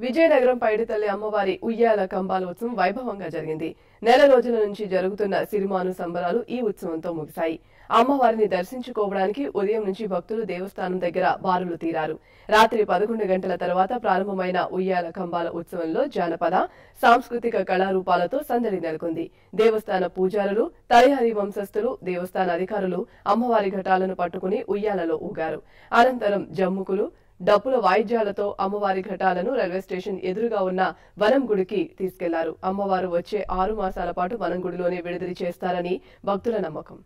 విజయనగరం పైడితల్లి అమ్మవారి ఉయ్యాల కంబాలోత్సవం వైభవంగా జరిగింది. నెల రోజుల నుంచి జరుగుతున్న సిరిమాను సంబరాలు ఈ ఉత్సవంతో ముగిశాయి. అమ్మవారిని దర్శించుకోవడానికి ఉదయం నుంచి భక్తులు దేవస్థానం దగ్గర బారులు తీరారు. రాత్రి పదకొండు గంటల తర్వాత ప్రారంభమైన ఉయ్యాల కంబాల ఉత్సవంలో జానపద సాంస్కృతిక కళారూపాలతో సందడి నెలకొంది. దేవస్థాన పూజారులు తలహరి వంశస్థులు దేవస్థాన అధికారులు అమ్మవారి ఘటాలను పట్టుకుని ఉయ్యాలలో ఊగారు. అనంతరం జమ్ముకులు డప్పుల వాయిద్యాలతో అమ్మవారి ఘటాలను రైల్వే స్టేషన్ ఎదురుగా ఉన్న వనం గుడికి తీసుకెళ్ళారు అమ్మవారు వచ్చే ఆరు మాసాల పాటు వనం గుడిలోనే విడుదల చేస్తారని భక్తుల నమ్మకం